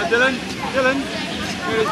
Now Dylan. Dylan.